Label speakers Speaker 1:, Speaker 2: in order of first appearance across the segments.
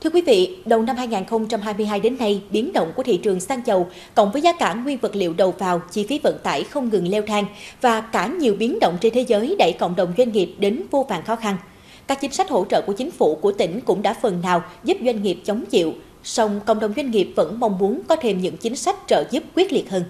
Speaker 1: Thưa quý vị, đầu năm 2022 đến nay, biến động của thị trường xăng dầu cộng với giá cả nguyên vật liệu đầu vào, chi phí vận tải không ngừng leo thang và cả nhiều biến động trên thế giới đẩy cộng đồng doanh nghiệp đến vô vàn khó khăn. Các chính sách hỗ trợ của chính phủ của tỉnh cũng đã phần nào giúp doanh nghiệp chống chịu, song cộng đồng doanh nghiệp vẫn mong muốn có thêm những chính sách trợ giúp quyết liệt hơn.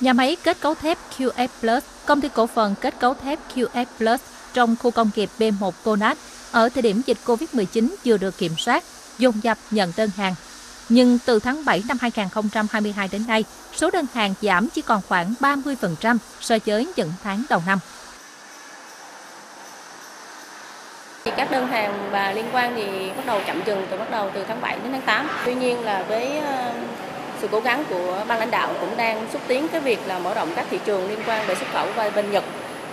Speaker 2: Nhà máy kết cấu thép QF Plus, công ty cổ phần kết cấu thép QF Plus trong khu công nghiệp B1 Conat ở thời điểm dịch COVID-19 chưa được kiểm soát, dồn dập nhận đơn hàng. Nhưng từ tháng 7 năm 2022 đến nay, số đơn hàng giảm chỉ còn khoảng 30% so với những tháng đầu năm.
Speaker 3: Các đơn hàng và liên quan thì bắt đầu chậm dừng từ bắt đầu từ tháng 7 đến tháng 8. Tuy nhiên là với ờ, sự cố gắng của ban lãnh đạo cũng đang xúc tiến cái việc là mở rộng các thị trường liên quan về xuất khẩu và bên Nhật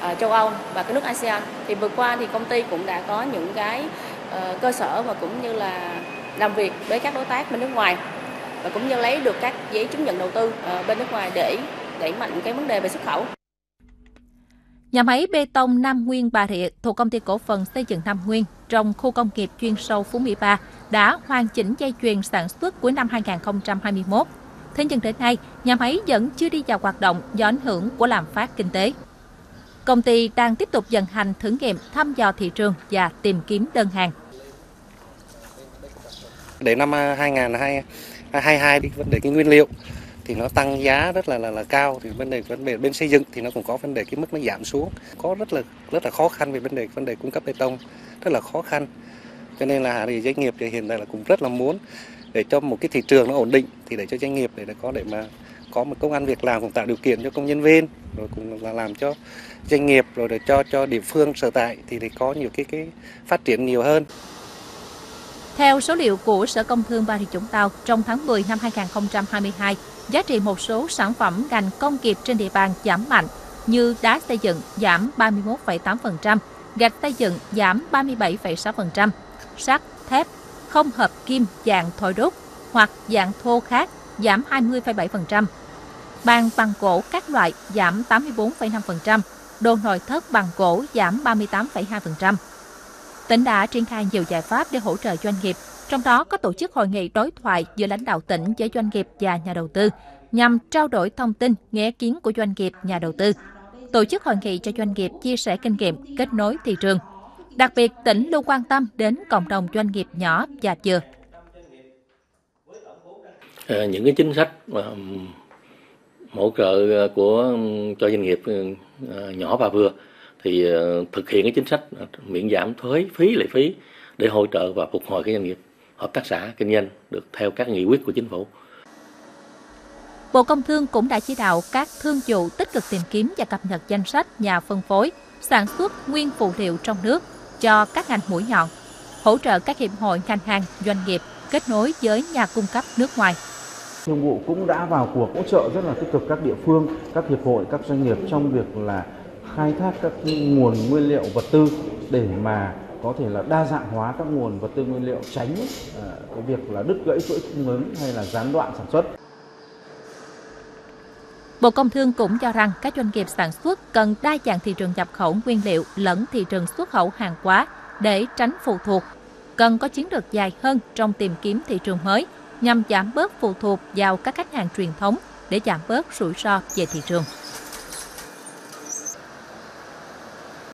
Speaker 3: Ờ, châu Âu và các nước ASEAN. Thì vừa qua thì công ty cũng đã có những cái ờ, cơ sở và cũng như là làm việc với các đối tác bên nước ngoài và cũng như lấy được các giấy chứng nhận đầu tư ờ, bên nước ngoài để đẩy mạnh cái vấn đề về xuất khẩu.
Speaker 2: Nhà máy bê tông Nam Nguyên Bà Rịa thuộc công ty cổ phần xây dựng Nam Nguyên trong khu công nghiệp chuyên sâu Phú Mỹ 3 đã hoàn chỉnh dây chuyền sản xuất cuối năm 2021. Thế nhưng đến nay, nhà máy vẫn chưa đi vào hoạt động do ảnh hưởng của làm phát kinh tế. Công ty đang tiếp tục vận hành thử nghiệm thăm dò thị trường và tìm kiếm đơn hàng.
Speaker 4: Để năm à, 2022 à, đi vấn đề cái nguyên liệu thì nó tăng giá rất là là, là cao thì vấn đề vấn đề bên xây dựng thì nó cũng có vấn đề cái mức nó giảm xuống có rất là rất là khó khăn về vấn đề vấn đề cung cấp bê tông rất là khó khăn cho nên là thì doanh nghiệp thì hiện tại là cũng rất là muốn để cho một cái thị trường nó ổn định thì để cho doanh nghiệp để có để mà có một công ăn việc làm cũng tạo điều kiện cho công nhân viên rồi cũng là làm cho doanh nghiệp rồi để cho cho địa phương sở tại thì để có nhiều cái cái phát triển nhiều hơn.
Speaker 2: Theo số liệu của Sở Công Thương Bà Rịa Vũng Tàu, trong tháng 10 năm 2022, giá trị một số sản phẩm ngành công nghiệp trên địa bàn giảm mạnh như đá xây dựng giảm 31,8%, gạch xây dựng giảm 37,6%, sắt, thép, không hợp kim dạng thổi đốt hoặc dạng thô khác giảm 20,7%, bàn bằng gỗ các loại giảm 84,5%, đồ nội thất bằng gỗ giảm 38,2%. Tỉnh đã triển khai nhiều giải pháp để hỗ trợ doanh nghiệp, trong đó có tổ chức hội nghị đối thoại giữa lãnh đạo tỉnh với doanh nghiệp và nhà đầu tư, nhằm trao đổi thông tin, nghe kiến của doanh nghiệp, nhà đầu tư. Tổ chức hội nghị cho doanh nghiệp chia sẻ kinh nghiệm, kết nối thị trường. Đặc biệt, tỉnh luôn quan tâm đến cộng đồng doanh nghiệp nhỏ và vừa.
Speaker 5: À, những cái chính sách hỗ trợ của cho doanh nghiệp ờ, nhỏ và vừa thì ờ, thực hiện cái chính sách miễn giảm thuế phí lệ phí để hỗ trợ và phục hồi cái doanh nghiệp hợp tác xã kinh doanh được theo các nghị quyết của chính phủ.
Speaker 2: Bộ Công Thương cũng đã chỉ đạo các thương vụ tích cực tìm kiếm và cập nhật danh sách nhà phân phối, sản xuất nguyên phụ liệu trong nước cho các ngành mũi nhọn, hỗ trợ các hiệp hội ngành hàng, doanh nghiệp kết nối với nhà cung cấp nước ngoài.
Speaker 6: Thương vụ cũng đã vào cuộc hỗ trợ rất là tích cực các địa phương, các hiệp hội, các doanh nghiệp trong việc là khai thác các nguồn nguyên liệu vật tư để mà có thể là đa dạng hóa các nguồn vật tư nguyên liệu tránh ờ, cái việc là đứt gãy chuỗi cung ứng hay là gián đoạn sản xuất.
Speaker 2: Bộ Công Thương cũng cho rằng các doanh nghiệp sản xuất cần đa dạng thị trường nhập khẩu nguyên liệu lẫn thị trường xuất khẩu hàng hóa để tránh phụ thuộc. Cần có chiến lược dài hơn trong tìm kiếm thị trường mới nhằm giảm bớt phụ thuộc vào các khách hàng truyền thống để giảm bớt rủi ro về thị trường.